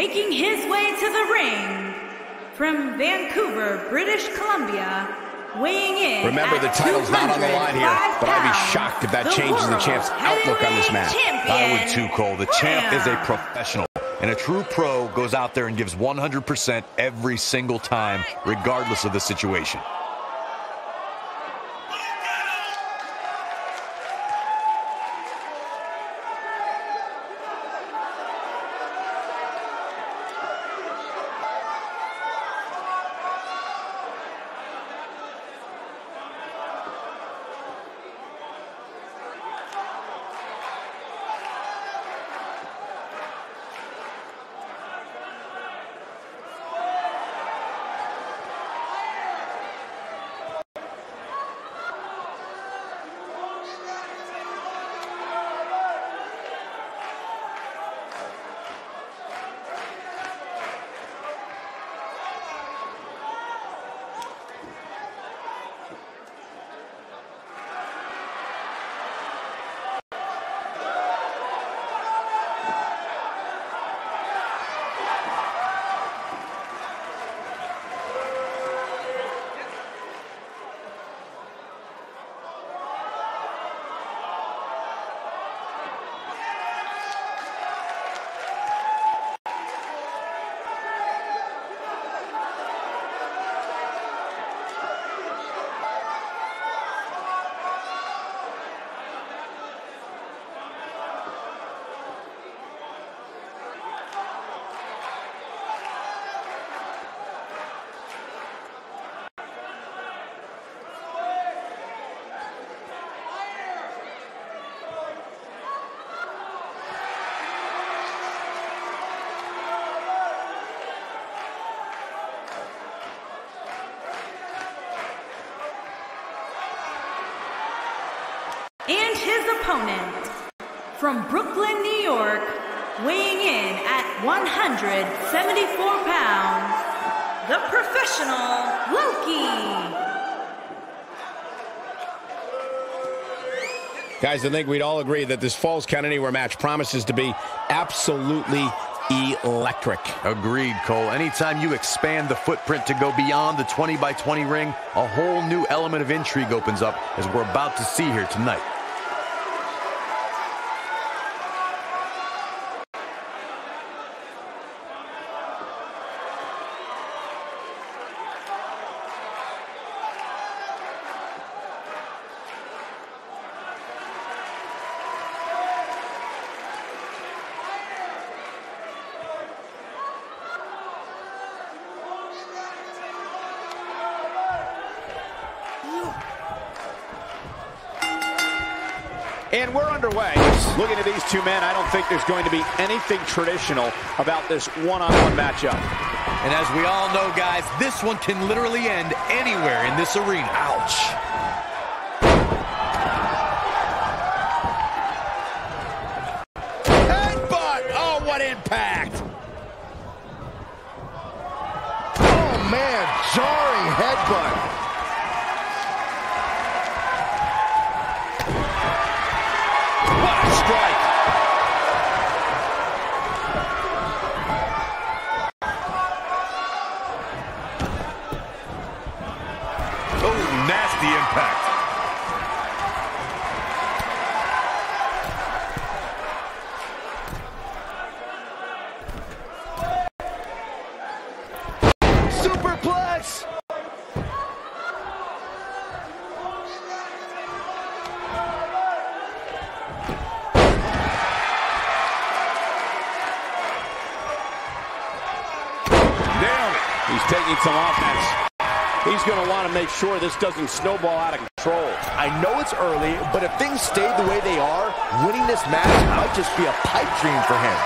Making his way to the ring from Vancouver, British Columbia, weighing in. Remember, the title's not on the line here, but I'd be shocked if that the changes the champ's outlook on this match. Champion, I would too, Cole. The champ is a professional. And a true pro goes out there and gives 100% every single time, regardless of the situation. Opponent from Brooklyn, New York, weighing in at 174 pounds, the professional Loki. Guys, I think we'd all agree that this Falls Count Anywhere match promises to be absolutely electric. Agreed, Cole. Anytime you expand the footprint to go beyond the 20 by 20 ring, a whole new element of intrigue opens up, as we're about to see here tonight. And we're underway. Looking at these two men, I don't think there's going to be anything traditional about this one-on-one matchup. And as we all know, guys, this one can literally end anywhere in this arena. Ouch. Headbutt! Oh, what impact! Oh, man, jarring headbutt. What a strike! Oh, nasty impact. Superplex! Nailed it. He's taking some offense. He's going to want to make sure this doesn't snowball out of control. I know it's early, but if things stay the way they are, winning this match might just be a pipe dream for him.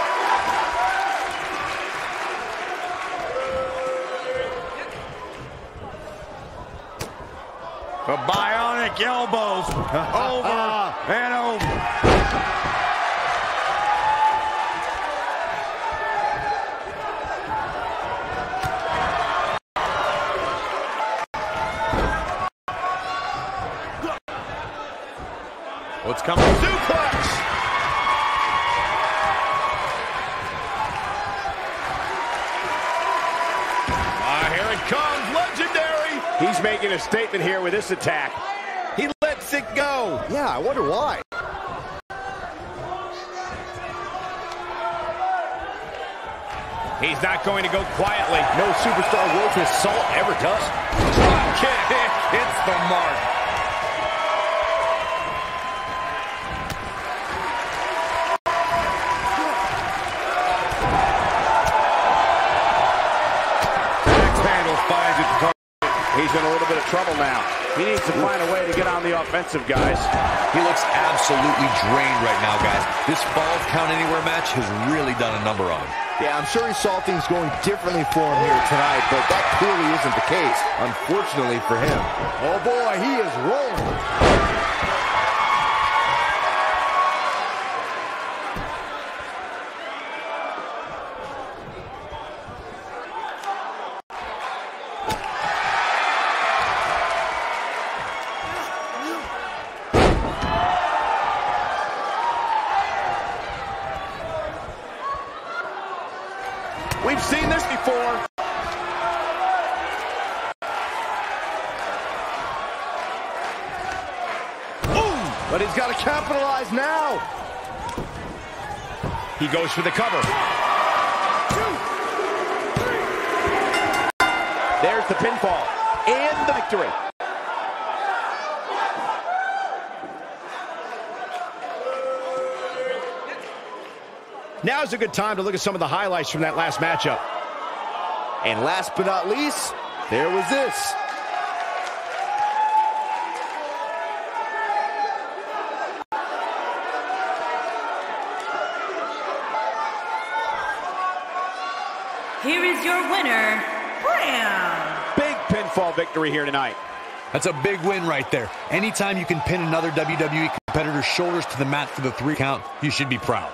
The bionic elbows over and over. coming. Suplex! Ah, here it comes, legendary! He's making a statement here with this attack. He lets it go. Yeah, I wonder why. He's not going to go quietly. No superstar worth his salt ever does. Kick. It's the mark. Get on the offensive, guys. He looks absolutely drained right now, guys. This Falls Count Anywhere match has really done a number on him. Yeah, I'm sure he saw things going differently for him here tonight, but that clearly isn't the case, unfortunately for him. Oh boy, he is rolling. We've seen this before. But he's got to capitalize now. He goes for the cover. There's the pinfall and the victory. Now's a good time to look at some of the highlights from that last matchup. And last but not least, there was this. Here is your winner, Bram. Big pinfall victory here tonight. That's a big win right there. Anytime you can pin another WWE competitor's shoulders to the mat for the three count, you should be proud.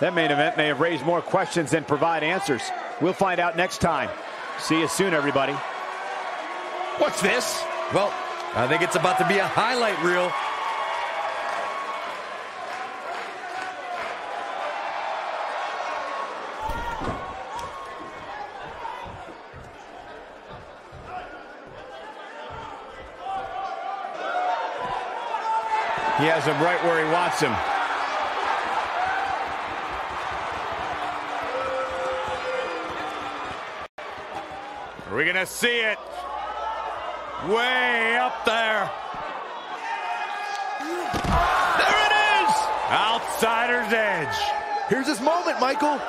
That main event may have raised more questions than provide answers. We'll find out next time. See you soon, everybody. What's this? Well, I think it's about to be a highlight reel. Has him right where he wants him. Are we gonna see it? Way up there. There it is! Outsider's edge. Here's his moment, Michael.